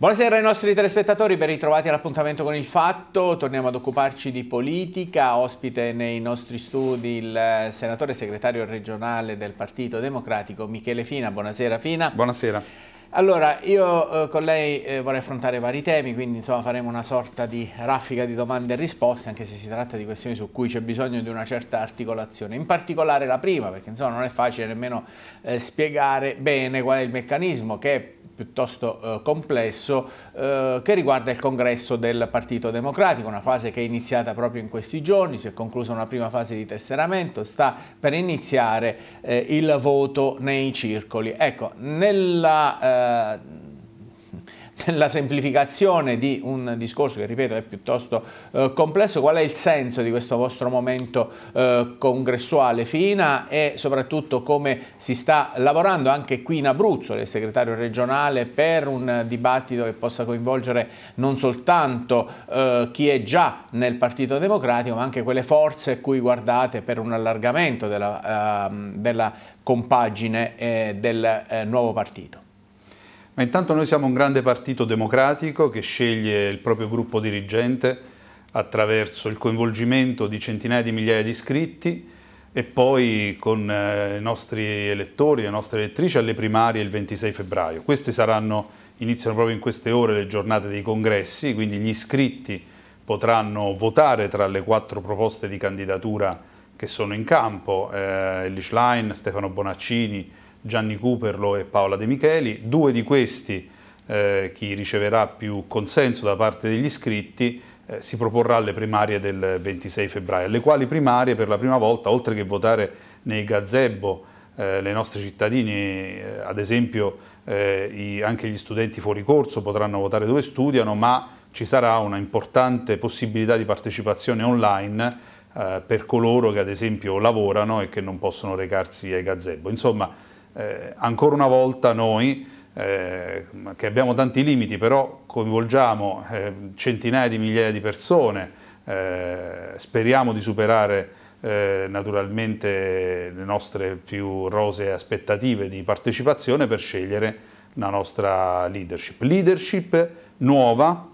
Buonasera ai nostri telespettatori, ben ritrovati all'appuntamento con il Fatto. Torniamo ad occuparci di politica. Ospite nei nostri studi il senatore segretario regionale del Partito Democratico Michele Fina. Buonasera Fina. Buonasera. Allora, io eh, con lei eh, vorrei affrontare vari temi, quindi insomma faremo una sorta di raffica di domande e risposte, anche se si tratta di questioni su cui c'è bisogno di una certa articolazione. In particolare la prima, perché insomma non è facile nemmeno eh, spiegare bene qual è il meccanismo che piuttosto eh, complesso eh, che riguarda il congresso del Partito Democratico, una fase che è iniziata proprio in questi giorni, si è conclusa una prima fase di tesseramento, sta per iniziare eh, il voto nei circoli. Ecco, nella eh, la semplificazione di un discorso che, ripeto, è piuttosto eh, complesso. Qual è il senso di questo vostro momento eh, congressuale FINA e soprattutto come si sta lavorando anche qui in Abruzzo, il segretario regionale, per un dibattito che possa coinvolgere non soltanto eh, chi è già nel Partito Democratico, ma anche quelle forze cui guardate per un allargamento della, ehm, della compagine eh, del eh, nuovo partito? Ma intanto noi siamo un grande partito democratico che sceglie il proprio gruppo dirigente attraverso il coinvolgimento di centinaia di migliaia di iscritti e poi con eh, i nostri elettori, le nostre elettrici alle primarie il 26 febbraio. Queste saranno, iniziano proprio in queste ore le giornate dei congressi, quindi gli iscritti potranno votare tra le quattro proposte di candidatura che sono in campo, eh, Schlein, Stefano Bonaccini, Gianni Cooperlo e Paola De Micheli. Due di questi, eh, chi riceverà più consenso da parte degli iscritti, eh, si proporrà alle primarie del 26 febbraio, alle quali primarie per la prima volta, oltre che votare nei gazebo, eh, le nostre cittadini, eh, ad esempio eh, i, anche gli studenti fuori corso potranno votare dove studiano, ma ci sarà una importante possibilità di partecipazione online eh, per coloro che ad esempio lavorano e che non possono recarsi ai gazebo. Insomma, eh, ancora una volta noi, eh, che abbiamo tanti limiti, però coinvolgiamo eh, centinaia di migliaia di persone, eh, speriamo di superare eh, naturalmente le nostre più rosee aspettative di partecipazione per scegliere la nostra leadership. Leadership nuova,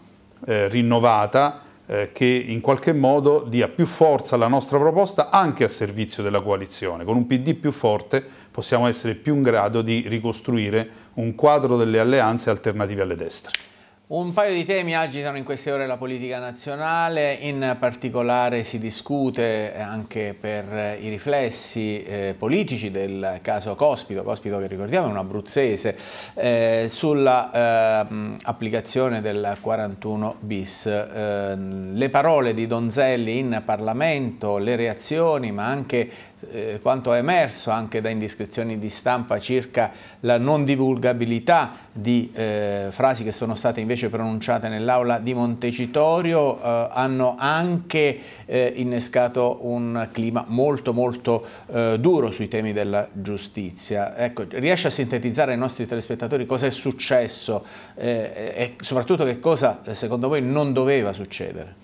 rinnovata, eh, che in qualche modo dia più forza alla nostra proposta anche a servizio della coalizione. Con un PD più forte possiamo essere più in grado di ricostruire un quadro delle alleanze alternative alle destre. Un paio di temi agitano in queste ore la politica nazionale, in particolare si discute anche per i riflessi eh, politici del caso Cospito, Cospito che ricordiamo è un abruzzese, eh, sulla eh, applicazione del 41 bis. Eh, le parole di Donzelli in Parlamento, le reazioni ma anche eh, quanto è emerso anche da indiscrezioni di stampa circa la non divulgabilità di eh, frasi che sono state invece pronunciate nell'aula di Montecitorio eh, hanno anche eh, innescato un clima molto molto eh, duro sui temi della giustizia. Ecco, riesce a sintetizzare ai nostri telespettatori cosa è successo eh, e soprattutto che cosa secondo voi non doveva succedere?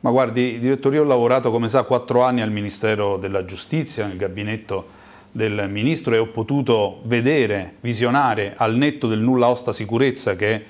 Ma guardi, direttore, io ho lavorato come sa quattro anni al Ministero della Giustizia, nel gabinetto del Ministro e ho potuto vedere, visionare al netto del nulla osta sicurezza che è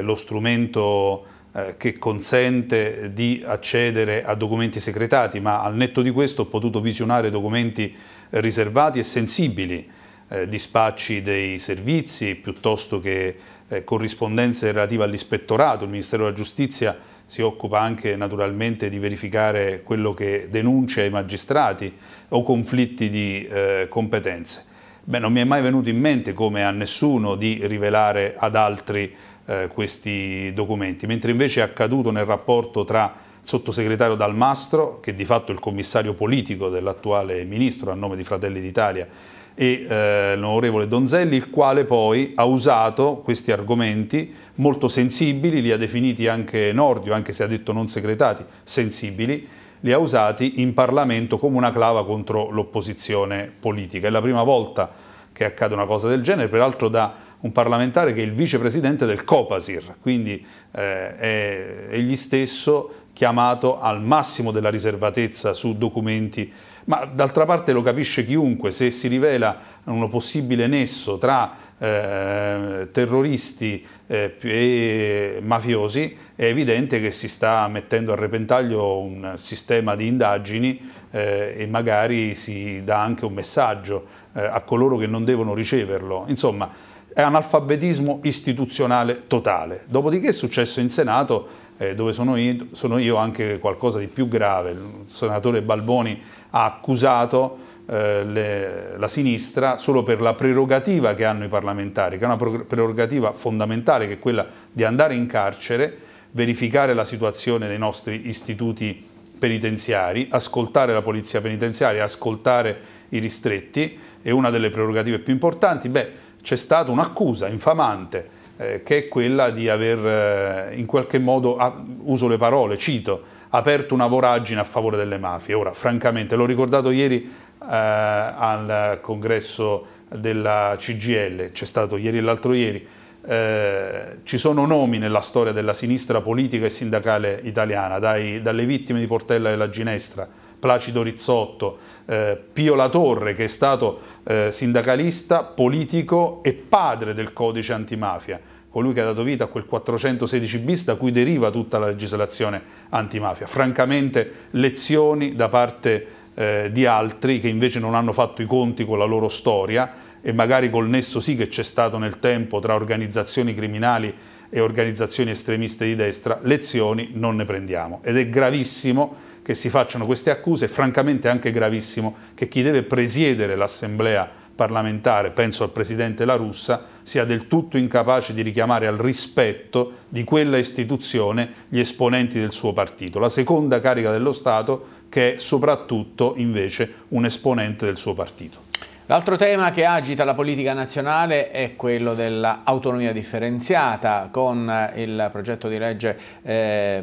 lo strumento eh, che consente di accedere a documenti segretati, ma al netto di questo ho potuto visionare documenti riservati e sensibili, eh, dispacci dei servizi piuttosto che eh, corrispondenze relative all'ispettorato, il Ministero della Giustizia si occupa anche naturalmente di verificare quello che denuncia ai magistrati o conflitti di eh, competenze. Beh, non mi è mai venuto in mente, come a nessuno, di rivelare ad altri eh, questi documenti, mentre invece è accaduto nel rapporto tra sottosegretario Dalmastro, che di fatto è il commissario politico dell'attuale ministro a nome di Fratelli d'Italia, e eh, l'onorevole Donzelli, il quale poi ha usato questi argomenti molto sensibili, li ha definiti anche Nordio, anche se ha detto non segretati, sensibili, li ha usati in Parlamento come una clava contro l'opposizione politica. È la prima volta che accade una cosa del genere, peraltro da un parlamentare che è il vicepresidente del Copasir, quindi eh, è egli stesso chiamato al massimo della riservatezza su documenti, ma d'altra parte lo capisce chiunque, se si rivela un possibile nesso tra eh, terroristi eh, e mafiosi, è evidente che si sta mettendo a repentaglio un sistema di indagini eh, e magari si dà anche un messaggio eh, a coloro che non devono riceverlo. Insomma, è analfabetismo istituzionale totale. Dopodiché è successo in Senato, eh, dove sono io, sono io, anche qualcosa di più grave. Il senatore Balboni ha accusato eh, le, la sinistra solo per la prerogativa che hanno i parlamentari, che è una prerogativa fondamentale, che è quella di andare in carcere, verificare la situazione dei nostri istituti penitenziari, ascoltare la polizia penitenziaria, ascoltare i ristretti, è una delle prerogative più importanti. Beh, c'è stata un'accusa infamante eh, che è quella di aver eh, in qualche modo, ah, uso le parole, cito, aperto una voragine a favore delle mafie. Ora, francamente, l'ho ricordato ieri eh, al congresso della CGL, c'è stato ieri e l'altro ieri, eh, ci sono nomi nella storia della sinistra politica e sindacale italiana, dai, dalle vittime di Portella della Ginestra, Placido Rizzotto, eh, Pio La Torre che è stato eh, sindacalista, politico e padre del codice antimafia, colui che ha dato vita a quel 416 bis da cui deriva tutta la legislazione antimafia. Francamente lezioni da parte eh, di altri che invece non hanno fatto i conti con la loro storia e magari col nesso sì che c'è stato nel tempo tra organizzazioni criminali e organizzazioni estremiste di destra, lezioni non ne prendiamo ed è gravissimo che si facciano queste accuse, è francamente anche gravissimo che chi deve presiedere l'assemblea parlamentare, penso al Presidente La Russa, sia del tutto incapace di richiamare al rispetto di quella istituzione gli esponenti del suo partito. La seconda carica dello Stato che è soprattutto invece un esponente del suo partito. L'altro tema che agita la politica nazionale è quello dell'autonomia differenziata con il progetto di legge eh,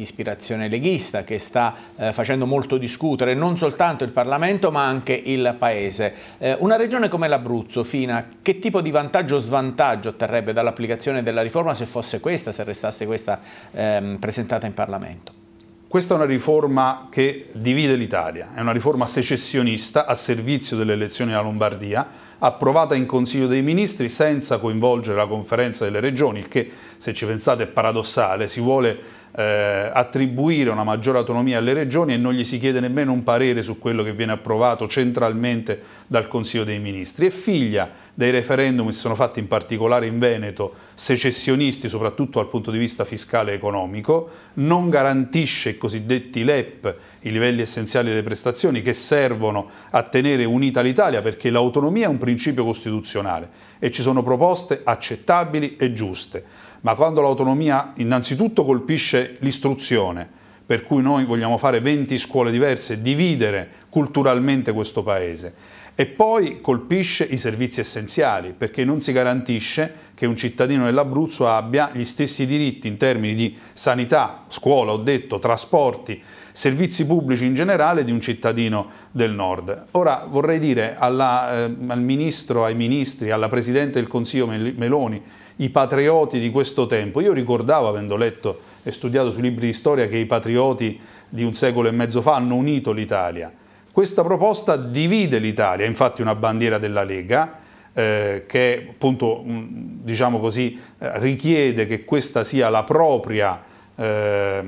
di ispirazione leghista che sta eh, facendo molto discutere non soltanto il Parlamento ma anche il Paese. Eh, una regione come l'Abruzzo, Fina, che tipo di vantaggio o svantaggio otterrebbe dall'applicazione della riforma se fosse questa, se restasse questa ehm, presentata in Parlamento? Questa è una riforma che divide l'Italia, è una riforma secessionista a servizio delle elezioni della Lombardia, approvata in Consiglio dei Ministri senza coinvolgere la conferenza delle regioni, il che se ci pensate è paradossale, si vuole eh, attribuire una maggiore autonomia alle regioni e non gli si chiede nemmeno un parere su quello che viene approvato centralmente dal Consiglio dei Ministri. È figlia dei referendum che si sono fatti in particolare in Veneto, secessionisti soprattutto dal punto di vista fiscale e economico, non garantisce i cosiddetti LEP, i livelli essenziali delle prestazioni che servono a tenere unita l'Italia perché l'autonomia è un principio costituzionale e ci sono proposte accettabili e giuste ma quando l'autonomia innanzitutto colpisce l'istruzione, per cui noi vogliamo fare 20 scuole diverse, dividere culturalmente questo paese, e poi colpisce i servizi essenziali, perché non si garantisce che un cittadino dell'Abruzzo abbia gli stessi diritti in termini di sanità, scuola, ho detto, trasporti, servizi pubblici in generale di un cittadino del nord. Ora vorrei dire alla, eh, al Ministro, ai Ministri, alla Presidente del Consiglio Meloni, i patrioti di questo tempo. Io ricordavo, avendo letto e studiato sui libri di storia, che i patrioti di un secolo e mezzo fa hanno unito l'Italia. Questa proposta divide l'Italia, infatti una bandiera della Lega, eh, che appunto, diciamo così, eh, richiede che questa sia la propria eh,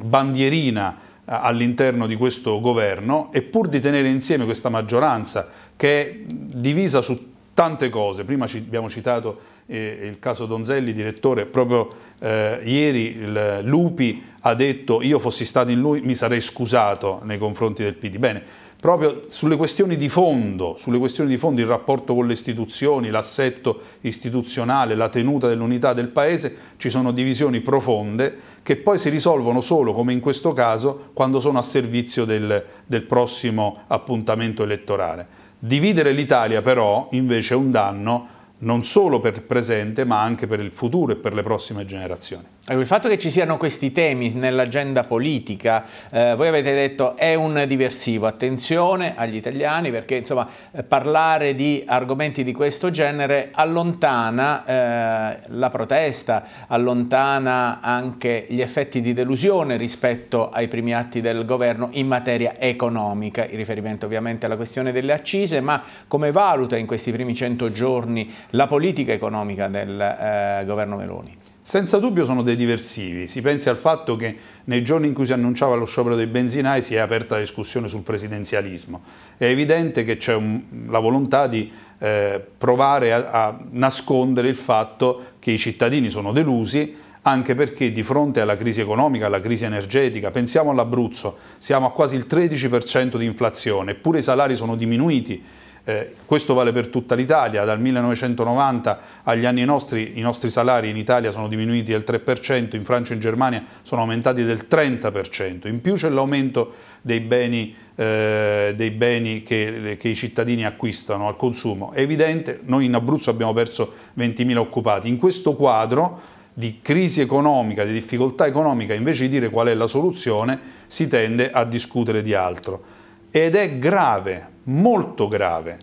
bandierina all'interno di questo governo e pur di tenere insieme questa maggioranza che è divisa su tante cose, prima abbiamo citato eh, il caso Donzelli, direttore, proprio eh, ieri il Lupi ha detto io fossi stato in lui mi sarei scusato nei confronti del PD. Bene, proprio sulle questioni di fondo, sulle questioni di fondo, il rapporto con le istituzioni, l'assetto istituzionale, la tenuta dell'unità del Paese, ci sono divisioni profonde che poi si risolvono solo, come in questo caso, quando sono a servizio del, del prossimo appuntamento elettorale. Dividere l'Italia però invece è un danno non solo per il presente ma anche per il futuro e per le prossime generazioni. Ecco, il fatto che ci siano questi temi nell'agenda politica, eh, voi avete detto è un diversivo, attenzione agli italiani perché insomma eh, parlare di argomenti di questo genere allontana eh, la protesta, allontana anche gli effetti di delusione rispetto ai primi atti del governo in materia economica, in riferimento ovviamente alla questione delle accise, ma come valuta in questi primi 100 giorni la politica economica del eh, governo Meloni? Senza dubbio sono dei diversivi, si pensi al fatto che nei giorni in cui si annunciava lo sciopero dei benzinai si è aperta la discussione sul presidenzialismo. È evidente che c'è la volontà di eh, provare a, a nascondere il fatto che i cittadini sono delusi anche perché di fronte alla crisi economica, alla crisi energetica, pensiamo all'Abruzzo, siamo a quasi il 13% di inflazione, eppure i salari sono diminuiti eh, questo vale per tutta l'Italia, dal 1990 agli anni nostri i nostri salari in Italia sono diminuiti del 3%, in Francia e in Germania sono aumentati del 30%, in più c'è l'aumento dei beni, eh, dei beni che, che, i cittadini acquistano al consumo. È evidente, noi in Abruzzo abbiamo perso 20.000 occupati, in questo quadro di crisi economica, di difficoltà economica, invece di dire qual è la soluzione, si tende a discutere di altro. Ed è grave, molto grave,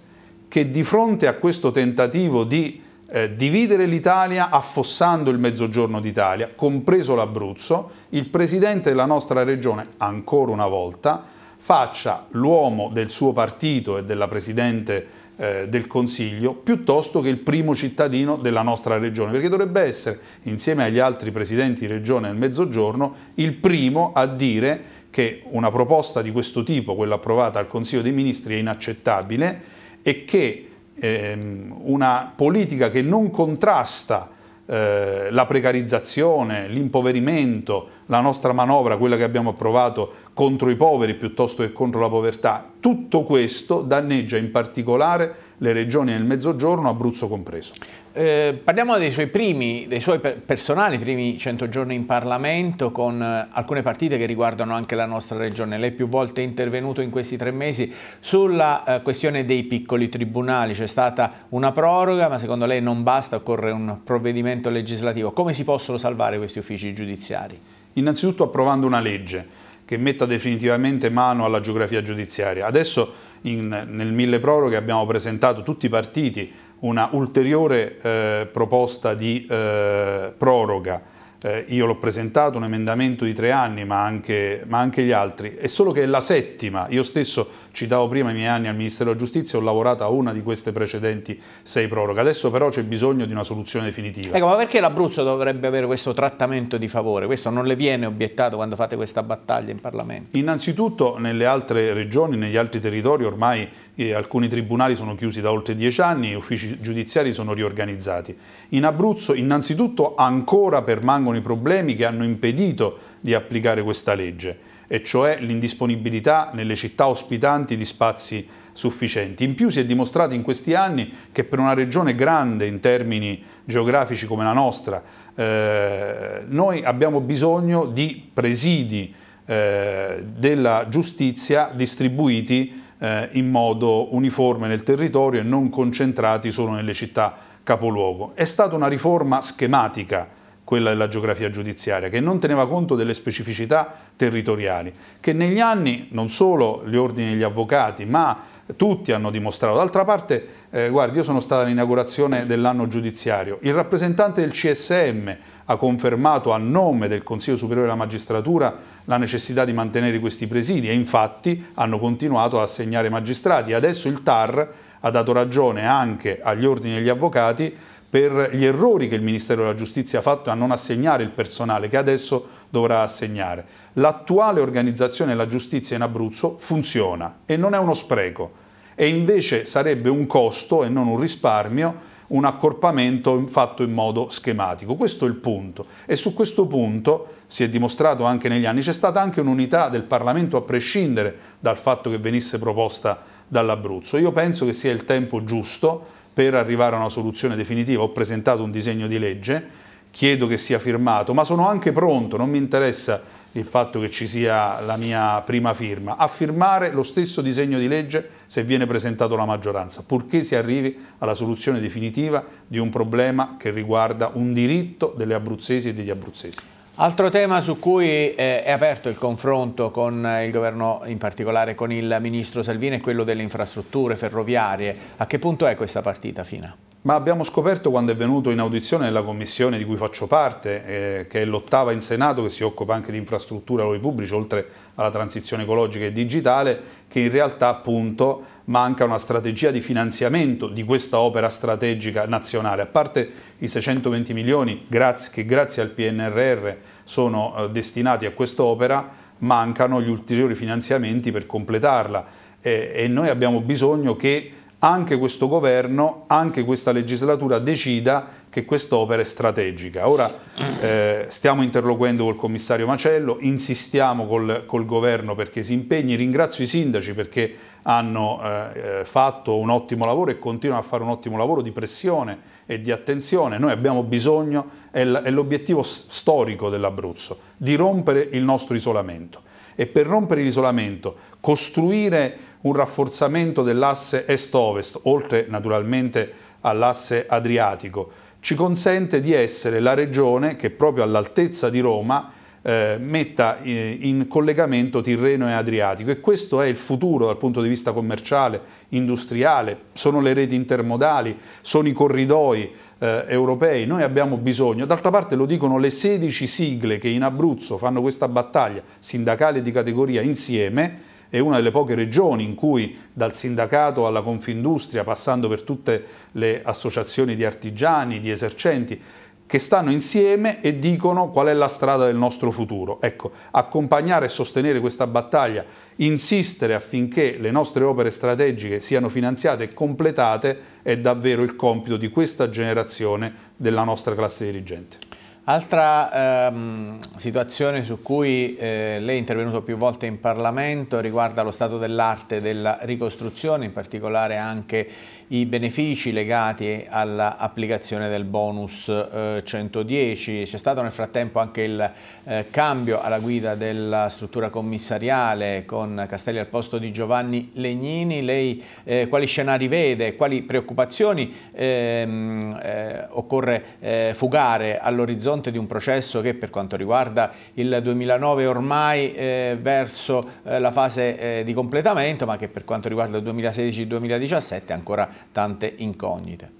che di fronte a questo tentativo di eh, dividere l'Italia affossando il mezzogiorno d'Italia, compreso l'Abruzzo, il presidente della nostra regione, ancora una volta, faccia l'uomo del suo partito e della Presidente eh, del Consiglio piuttosto che il primo cittadino della nostra regione, perché dovrebbe essere, insieme agli altri presidenti di regione nel mezzogiorno, il primo a dire che una proposta di questo tipo, quella approvata al Consiglio dei Ministri, è inaccettabile e che ehm, una politica che non contrasta eh, la precarizzazione, l'impoverimento, la nostra manovra, quella che abbiamo approvato contro i poveri piuttosto che contro la povertà, tutto questo danneggia in particolare le regioni del Mezzogiorno, Abruzzo compreso. Eh, parliamo dei suoi primi, dei suoi personali primi 100 giorni in Parlamento con eh, alcune partite che riguardano anche la nostra regione. Lei più volte è intervenuto in questi tre mesi sulla eh, questione dei piccoli tribunali. C'è stata una proroga, ma secondo lei non basta, occorre un provvedimento legislativo. Come si possono salvare questi uffici giudiziari? Innanzitutto approvando una legge che metta definitivamente mano alla geografia giudiziaria. Adesso in, nel mille proroghe abbiamo presentato tutti i partiti una ulteriore eh, proposta di eh, proroga eh, io l'ho presentato un emendamento di tre anni, ma anche, ma anche, gli altri, è solo che è la settima. Io stesso citavo prima i miei anni al Ministero della Giustizia, ho lavorato a una di queste precedenti sei proroghe. Adesso però c'è bisogno di una soluzione definitiva. Ecco, ma perché l'Abruzzo dovrebbe avere questo trattamento di favore? Questo non le viene obiettato quando fate questa battaglia in Parlamento? Innanzitutto nelle altre regioni, negli altri territori ormai eh, alcuni tribunali sono chiusi da oltre dieci anni, gli uffici giudiziari sono riorganizzati. In Abruzzo innanzitutto ancora permangono i problemi che hanno impedito di applicare questa legge, e cioè l'indisponibilità nelle città ospitanti di spazi sufficienti. In più si è dimostrato in questi anni che per una regione grande in termini geografici come la nostra, eh, noi abbiamo bisogno di presidi eh, della giustizia distribuiti eh, in modo uniforme nel territorio e non concentrati solo nelle città capoluogo. È stata una riforma schematica quella della geografia giudiziaria, che non teneva conto delle specificità territoriali, che negli anni non solo gli ordini degli avvocati, ma tutti hanno dimostrato. D'altra parte, eh, guardi, io sono stato all'inaugurazione dell'anno giudiziario, il rappresentante del CSM ha confermato a nome del Consiglio Superiore della Magistratura la necessità di mantenere questi presidi e infatti hanno continuato a assegnare magistrati. Adesso il TAR ha dato ragione anche agli ordini degli avvocati per gli errori che il Ministero della Giustizia ha fatto a non assegnare il personale che adesso dovrà assegnare. L'attuale organizzazione della giustizia in Abruzzo funziona e non è uno spreco e invece sarebbe un costo e non un risparmio un accorpamento fatto in modo schematico. Questo è il punto e su questo punto si è dimostrato anche negli anni, c'è stata anche un'unità del Parlamento a prescindere dal fatto che venisse proposta dall'Abruzzo. Io penso che sia il tempo giusto per arrivare a una soluzione definitiva. Ho presentato un disegno di legge, chiedo che sia firmato, ma sono anche pronto, non mi interessa il fatto che ci sia la mia prima firma, a firmare lo stesso disegno di legge se viene presentato la maggioranza, purché si arrivi alla soluzione definitiva di un problema che riguarda un diritto delle abruzzesi e degli abruzzesi. Altro tema su cui eh, è aperto il confronto con il governo, in particolare con il ministro Salvini, è quello delle infrastrutture ferroviarie. A che punto è questa partita, Fina? Ma abbiamo scoperto quando è venuto in audizione nella commissione di cui faccio parte, eh, che è l'ottava in Senato, che si occupa anche di infrastrutture e pubblici, oltre alla transizione ecologica e digitale, che in realtà appunto manca una strategia di finanziamento di questa opera strategica nazionale. A parte i 620 milioni che grazie al PNRR sono eh, destinati a quest'opera, mancano gli ulteriori finanziamenti per completarla e noi abbiamo bisogno che anche questo governo, anche questa legislatura decida che quest'opera è strategica. Ora eh, stiamo interloquendo col commissario Macello, insistiamo col, col, governo perché si impegni, ringrazio i sindaci perché hanno eh, eh fatto un ottimo lavoro e continuano a fare un ottimo lavoro di pressione e di attenzione. Noi abbiamo bisogno, è l'obiettivo storico dell'Abruzzo, di rompere il nostro isolamento e per rompere l'isolamento costruire un rafforzamento dell'asse est-ovest, oltre naturalmente all'asse adriatico, ci consente di essere la regione che proprio all'altezza di Roma eh, metta eh, in collegamento Tirreno e Adriatico. E questo è il futuro dal punto di vista commerciale, industriale, sono le reti intermodali, sono i corridoi eh, europei, noi abbiamo bisogno, d'altra parte lo dicono le 16 sigle che in Abruzzo fanno questa battaglia sindacale di categoria insieme, è una delle poche regioni in cui dal sindacato alla Confindustria, passando per tutte le associazioni di artigiani, di esercenti, che stanno insieme e dicono qual è la strada del nostro futuro. Ecco, accompagnare e sostenere questa battaglia, insistere affinché le nostre opere strategiche siano finanziate e completate è davvero il compito di questa generazione della nostra classe dirigente. Altra ehm, situazione su cui eh, lei è intervenuto più volte in Parlamento riguarda lo stato dell'arte della ricostruzione, in particolare anche i benefici legati all'applicazione del bonus eh, 110. C'è stato nel frattempo anche il eh, cambio alla guida della struttura commissariale con Castelli al posto di Giovanni Legnini. Lei eh, quali scenari vede, quali preoccupazioni ehm, eh, occorre eh, fugare all'orizzonte di un processo che per quanto riguarda il 2009 ormai eh, verso eh, la fase eh, di completamento, ma che per quanto riguarda il 2016-2017 ha ancora tante incognite.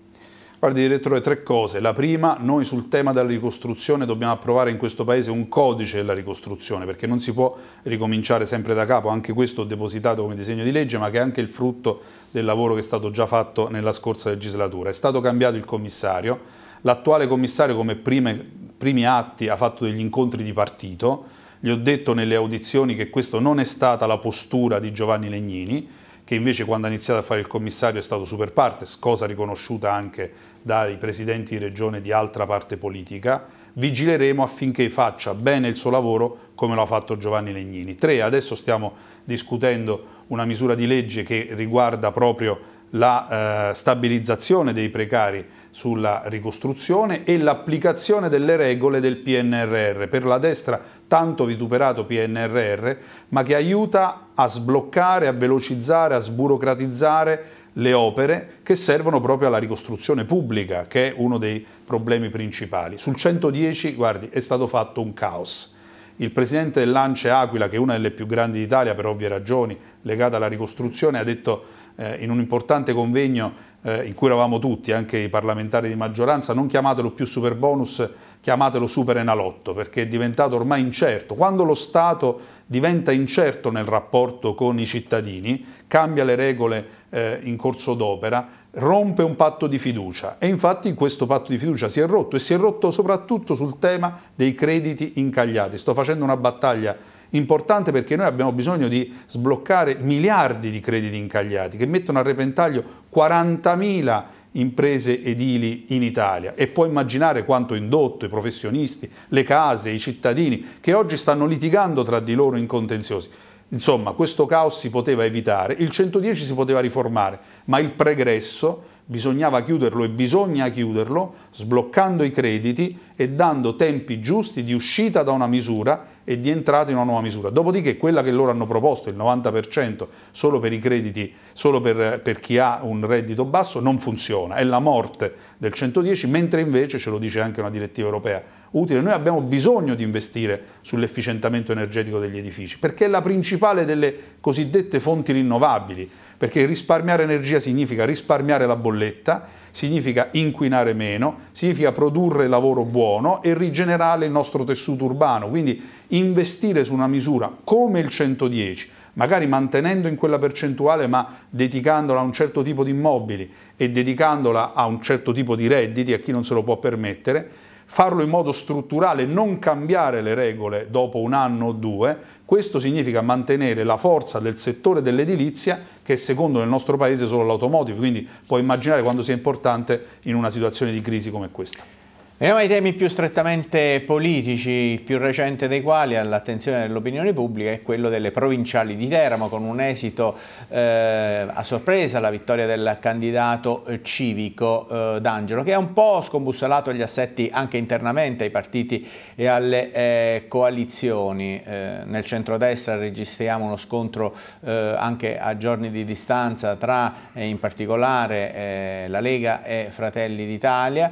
Guardi direttore, tre cose. La prima, noi sul tema della ricostruzione dobbiamo approvare in questo Paese un codice della ricostruzione, perché non si può ricominciare sempre da capo, anche questo ho depositato come disegno di legge, ma che è anche il frutto del lavoro che è stato già fatto nella scorsa legislatura. È stato cambiato il commissario, l'attuale commissario come prime primi atti ha fatto degli incontri di partito, gli ho detto nelle audizioni che questa non è stata la postura di Giovanni Legnini, che invece quando ha iniziato a fare il commissario è stato super partes, cosa riconosciuta anche dai presidenti di regione di altra parte politica, vigileremo affinché faccia bene il suo lavoro come lo ha fatto Giovanni Legnini. Tre, adesso stiamo discutendo una misura di legge che riguarda proprio la eh, stabilizzazione dei precari sulla ricostruzione e l'applicazione delle regole del PNRR, per la destra tanto vituperato PNRR, ma che aiuta a sbloccare, a velocizzare, a sburocratizzare le opere che servono proprio alla ricostruzione pubblica, che è uno dei problemi principali. Sul 110, guardi, è stato fatto un caos. Il presidente dell'Ance Aquila, che è una delle più grandi d'Italia per ovvie ragioni legate alla ricostruzione, ha detto eh, in un importante convegno eh, in cui eravamo tutti, anche i parlamentari di maggioranza, non chiamatelo più super bonus, chiamatelo super enalotto, perché è diventato ormai incerto. Quando lo Stato diventa incerto nel rapporto con i cittadini, cambia le regole eh, in corso d'opera, rompe un patto di fiducia e infatti questo patto di fiducia si è rotto e si è rotto soprattutto sul tema dei crediti incagliati. Sto facendo una battaglia importante perché noi abbiamo bisogno di sbloccare miliardi di crediti incagliati che mettono a repentaglio 40.000 imprese edili in Italia e può immaginare quanto indotto i professionisti, le case, i cittadini che oggi stanno litigando tra di loro in contenziosi. Insomma, questo caos si poteva evitare, il 110 si poteva riformare, ma il pregresso bisognava chiuderlo e bisogna chiuderlo, sbloccando i crediti e dando tempi giusti di uscita da una misura e di entrata in una nuova misura. Dopodiché quella che loro hanno proposto, il 90% solo per i crediti, solo per, per chi ha un reddito basso, non funziona, è la morte del 110, mentre invece, ce lo dice anche una direttiva europea utile, noi abbiamo bisogno di investire sull'efficientamento energetico degli edifici, perché è la principale delle cosiddette fonti rinnovabili, perché risparmiare energia significa risparmiare la bolletta, significa inquinare meno, significa produrre lavoro buono e rigenerare il nostro tessuto urbano, quindi investire su una misura come il 110, magari mantenendo in quella percentuale ma dedicandola a un certo tipo di immobili e dedicandola a un certo tipo di redditi a chi non se lo può permettere, farlo in modo strutturale, non cambiare le regole dopo un anno o due, questo significa mantenere la forza del settore dell'edilizia che è secondo nel nostro paese solo l'automotive, quindi puoi immaginare quanto sia importante in una situazione di crisi come questa. Veniamo ai temi più strettamente politici, il più recente dei quali all'attenzione dell'opinione pubblica è quello delle provinciali di Teramo con un esito eh, a sorpresa, la vittoria del candidato civico eh, D'Angelo che ha un po' scombussolato gli assetti anche internamente ai partiti e alle eh, coalizioni. Eh, nel centrodestra registriamo uno scontro eh, anche a giorni di distanza tra eh, in particolare la Lega e Fratelli d'Italia,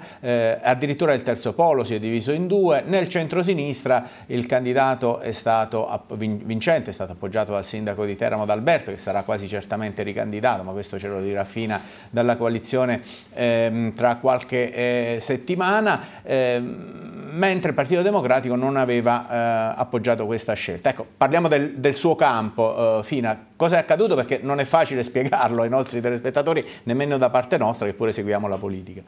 addirittura il terzo polo si è diviso in due, nel centro-sinistra il candidato è stato vincente, è stato appoggiato dal sindaco di Teramo D'Alberto che sarà quasi certamente ricandidato, ma questo ce lo dirà Fina dalla coalizione ehm, tra qualche eh, settimana. Ehm, mentre il Partito Democratico non aveva eh, appoggiato questa scelta. Ecco, parliamo del, del suo campo, eh, Fina, cosa è accaduto? Perché non è facile spiegarlo ai nostri telespettatori, nemmeno da parte nostra che pure seguiamo la politica.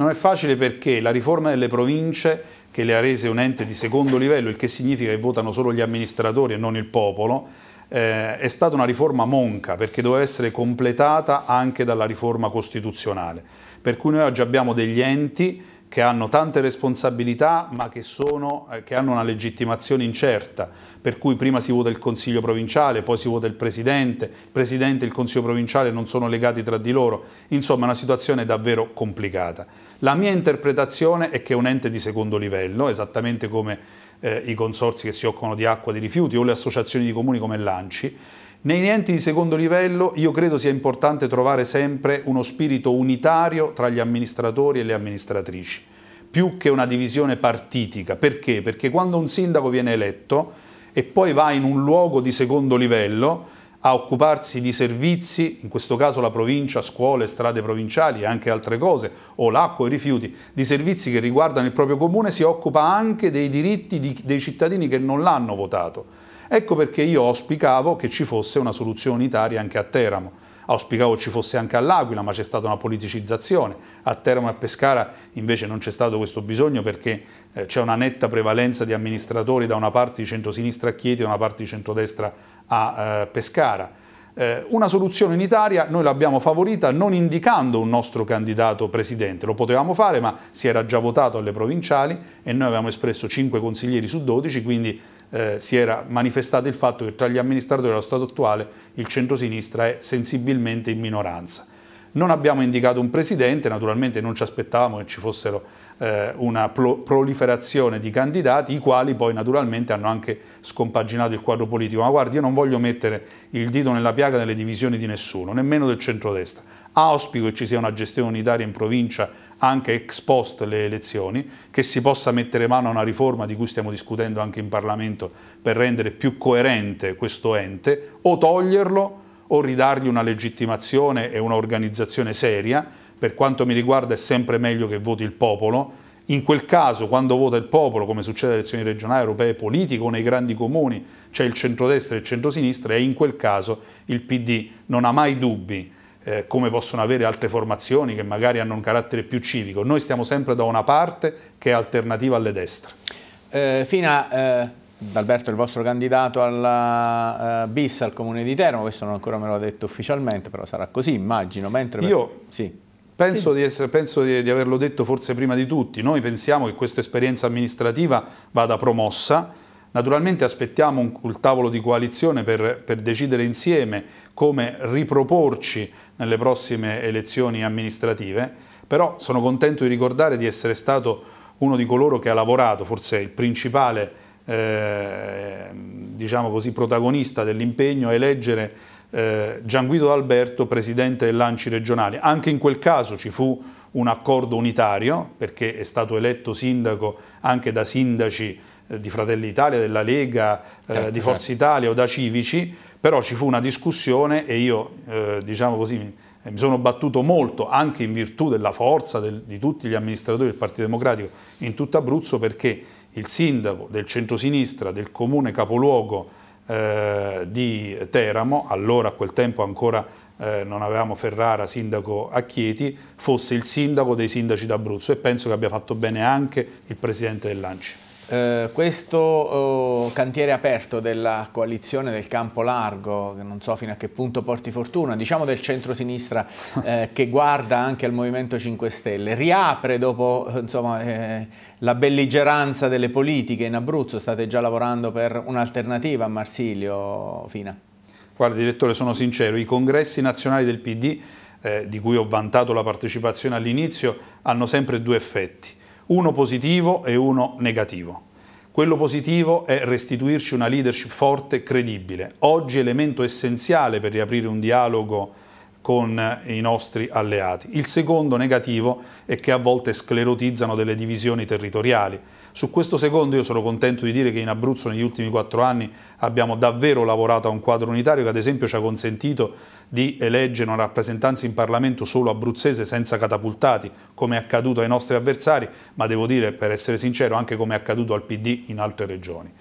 Non è facile perché la riforma delle province, che le ha rese un ente di secondo livello, il che significa che votano solo gli amministratori e non il popolo, eh, è stata una riforma monca perché doveva essere completata anche dalla riforma costituzionale. Per cui noi oggi abbiamo degli enti che hanno tante responsabilità ma che, sono, eh, che, hanno una legittimazione incerta, per cui prima si vota il Consiglio provinciale, poi si vota il Presidente, il Presidente e il Consiglio provinciale non sono legati tra di loro, insomma è una situazione davvero complicata. La mia interpretazione è che è un ente di secondo livello, esattamente come eh, i consorsi che si occupano di acqua, di rifiuti o le associazioni di comuni come l'ANCI, nei enti di secondo livello io credo sia importante trovare sempre uno spirito unitario tra gli amministratori e le amministratrici, più che una divisione partitica. Perché? Perché quando un sindaco viene eletto e poi va in un luogo di secondo livello a occuparsi di servizi, in questo caso la provincia, scuole, strade provinciali e anche altre cose, o l'acqua, i rifiuti, di servizi che riguardano il proprio comune, si occupa anche dei diritti di, dei cittadini che non l'hanno votato Ecco perché io auspicavo che ci fosse una soluzione unitaria anche a Teramo. Auspicavo ci fosse anche all'Aquila, ma c'è stata una politicizzazione. A Teramo e a Pescara invece non c'è stato questo bisogno perché eh, c'è una netta prevalenza di amministratori da una parte di centrosinistra a Chieti e da una parte di centrodestra a eh, Pescara. Eh, una soluzione unitaria noi l'abbiamo favorita non indicando un nostro candidato presidente, lo potevamo fare ma si era già votato alle provinciali e noi avevamo espresso 5 consiglieri su 12, quindi eh, si era manifestato il fatto che tra gli amministratori dello Stato attuale il centrosinistra è sensibilmente in minoranza. Non abbiamo indicato un presidente, naturalmente non ci aspettavamo che ci fossero eh, una proliferazione di candidati, i quali poi naturalmente hanno anche scompaginato il quadro politico. Ma guardi, io non voglio mettere il dito nella piaga delle divisioni di nessuno, nemmeno del centrodestra. Auspico che ci sia una gestione unitaria in provincia anche ex post le elezioni, che si possa mettere mano a una riforma di cui stiamo discutendo anche in Parlamento per rendere più coerente questo ente, o toglierlo o ridargli una legittimazione e un'organizzazione seria. Per quanto mi riguarda è sempre meglio che voti il popolo, in quel caso, quando vota il popolo, come succede alle elezioni regionali, europee, politiche o nei grandi comuni, c'è il centrodestra e il centrosinistra e in quel caso il PD non ha mai dubbi eh, come possono avere altre formazioni che magari hanno un carattere più civico. Noi stiamo sempre da una parte che è alternativa alle destre. Eh, Fina, eh, Alberto è il vostro candidato alla uh, BIS al Comune di Teramo, questo non ancora me l'ho detto ufficialmente, però sarà così, immagino. Mentre Io sì. penso, sì. Di, essere, penso di, di averlo detto forse prima di tutti, noi pensiamo che questa esperienza amministrativa vada promossa, Naturalmente aspettiamo un, un tavolo di coalizione per, per, decidere insieme come riproporci nelle prossime elezioni amministrative, però sono contento di ricordare di essere stato uno di coloro che ha lavorato, forse il principale eh, diciamo così, protagonista dell'impegno a eleggere eh, Gianguido D'Alberto presidente dell'Anci regionale. Anche in quel caso ci fu un accordo unitario perché è stato eletto sindaco anche da sindaci di Fratelli Italia, della Lega, eh, certo, di Forza certo. Italia o da civici, però ci fu una discussione e io eh, diciamo così, mi sono battuto molto anche in virtù della forza del, di tutti gli amministratori del Partito Democratico in tutto Abruzzo perché il sindaco del centrosinistra del comune capoluogo eh, di Teramo, allora a quel tempo ancora eh, non avevamo Ferrara sindaco a Chieti, fosse il sindaco dei sindaci d'Abruzzo e penso che abbia fatto bene anche il presidente dell'Anci. Eh, questo eh, cantiere aperto della coalizione del campo largo, che non so fino a che punto porti fortuna, diciamo del centro-sinistra eh, che guarda anche al Movimento 5 Stelle, riapre dopo insomma, eh, la belligeranza delle politiche in Abruzzo, state già lavorando per un'alternativa a Marsilio, Fina? Guarda direttore, sono sincero, i congressi nazionali del PD, eh, di cui ho vantato la partecipazione all'inizio, hanno sempre due effetti uno positivo e uno negativo. Quello positivo è restituirci una leadership forte e credibile, oggi elemento essenziale per riaprire un dialogo con i nostri alleati. Il secondo negativo è che a volte sclerotizzano delle divisioni territoriali. Su questo secondo io sono contento di dire che in Abruzzo negli ultimi quattro anni abbiamo davvero lavorato a un quadro unitario che ad esempio ci ha consentito di eleggere una rappresentanza in Parlamento solo abruzzese senza catapultati, come è accaduto ai nostri avversari, ma devo dire, per essere sincero, anche come è accaduto al PD in altre regioni.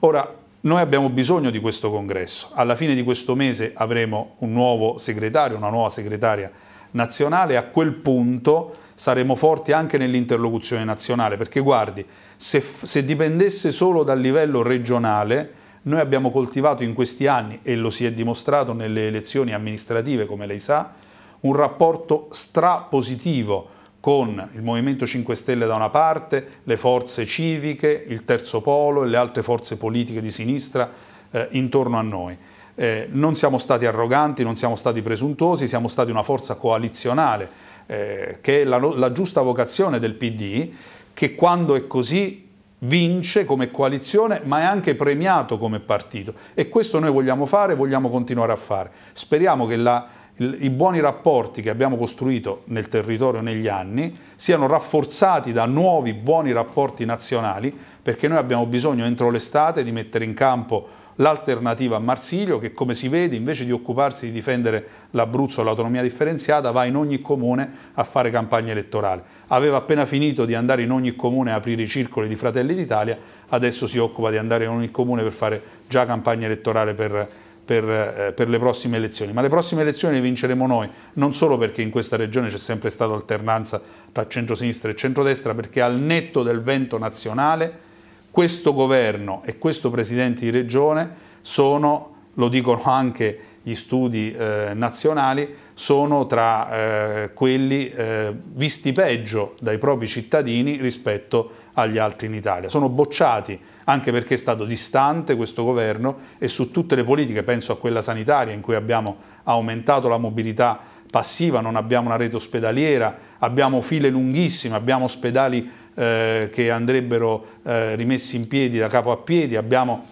Ora, noi abbiamo bisogno di questo congresso. Alla fine di questo mese avremo un nuovo segretario, una nuova segretaria nazionale a quel punto saremo forti anche nell'interlocuzione nazionale, perché guardi, se, se, dipendesse solo dal livello regionale, noi abbiamo coltivato in questi anni, e lo si è dimostrato nelle elezioni amministrative, come lei sa, un rapporto strapositivo con il Movimento 5 Stelle da una parte, le forze civiche, il Terzo Polo e le altre forze politiche di sinistra eh, intorno a noi. Eh, non siamo stati arroganti, non siamo stati presuntuosi, siamo stati una forza coalizionale, eh, che è la, la giusta vocazione del PD, che quando è così vince come coalizione ma è anche premiato come partito e questo noi vogliamo fare, vogliamo continuare a fare. Speriamo che la, i buoni rapporti che abbiamo costruito nel territorio negli anni siano rafforzati da nuovi buoni rapporti nazionali perché noi abbiamo bisogno entro l'estate di mettere in campo l'alternativa a Marsilio che come si vede invece di occuparsi di difendere l'Abruzzo e l'autonomia differenziata va in ogni comune a fare campagna elettorale. Aveva appena finito di andare in ogni comune a aprire i circoli di Fratelli d'Italia, adesso si occupa di andare in ogni comune per fare già campagna elettorale per per, eh, per, le prossime elezioni, ma le prossime elezioni le vinceremo noi, non solo perché in questa regione c'è sempre stata alternanza tra centro-sinistra e centro-destra, perché al netto del vento nazionale questo governo e questo presidente di regione sono, lo dicono anche gli studi eh, nazionali, sono tra eh, quelli eh, visti peggio dai propri cittadini rispetto agli altri in Italia. Sono bocciati anche perché è stato distante questo governo e su tutte le politiche, penso a quella sanitaria in cui abbiamo aumentato la mobilità passiva, non abbiamo una rete ospedaliera, abbiamo file lunghissime, abbiamo ospedali eh, che andrebbero eh, rimessi in piedi da capo a piedi, abbiamo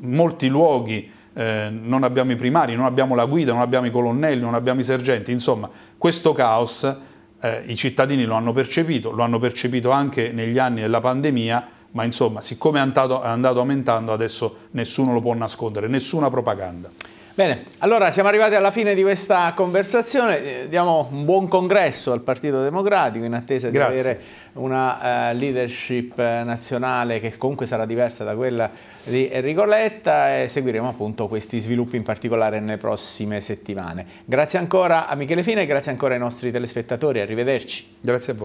molti luoghi eh, non abbiamo i primari, non abbiamo la guida, non abbiamo i colonnelli, non abbiamo i sergenti, insomma questo caos eh, i cittadini lo hanno percepito, lo hanno percepito anche negli anni della pandemia, ma insomma siccome è andato, è andato aumentando adesso nessuno lo può nascondere, nessuna propaganda. Bene, allora siamo arrivati alla fine di questa conversazione, eh, diamo un buon congresso al Partito Democratico in attesa Grazie. di avere una uh, leadership nazionale che comunque sarà diversa da quella di Enrico Letta e seguiremo appunto questi sviluppi in particolare nelle prossime settimane. Grazie ancora a Michele Fine e grazie ancora ai nostri telespettatori, arrivederci. Grazie a voi.